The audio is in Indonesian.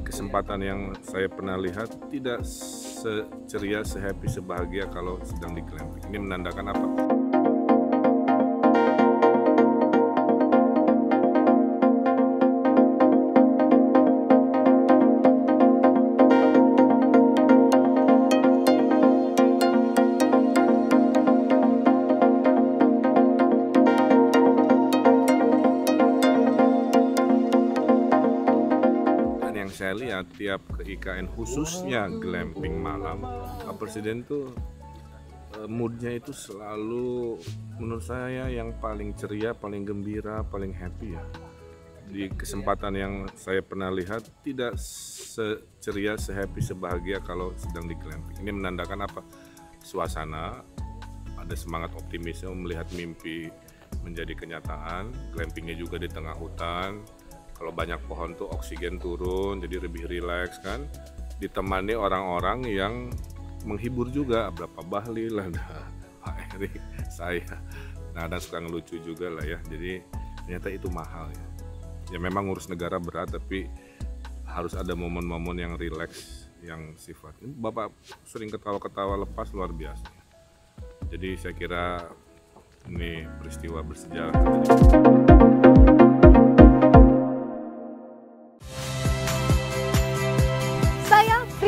kesempatan yang saya pernah lihat tidak seceria, sehappy, sebahagia kalau sedang di. Ini menandakan apa? Saya lihat tiap ke IKN khususnya glamping malam, Presiden tuh eh, moodnya itu selalu menurut saya yang paling ceria, paling gembira, paling happy ya. Di kesempatan yang saya pernah lihat tidak seceria, sehappy, sebahagia kalau sedang di glamping. Ini menandakan apa? Suasana ada semangat optimisme melihat mimpi menjadi kenyataan. Glampingnya juga di tengah hutan. Kalau banyak pohon tuh oksigen turun, jadi lebih rileks kan. Ditemani orang-orang yang menghibur juga, berapa Bahlil ada Pak Erik, saya. Nah, dan suka ngelucu juga lah ya. Jadi ternyata itu mahal ya. Ya memang ngurus negara berat, tapi harus ada momen-momen yang rileks, yang sifat. Bapak sering ketawa-ketawa lepas luar biasa. Jadi saya kira ini peristiwa bersejarah. Saya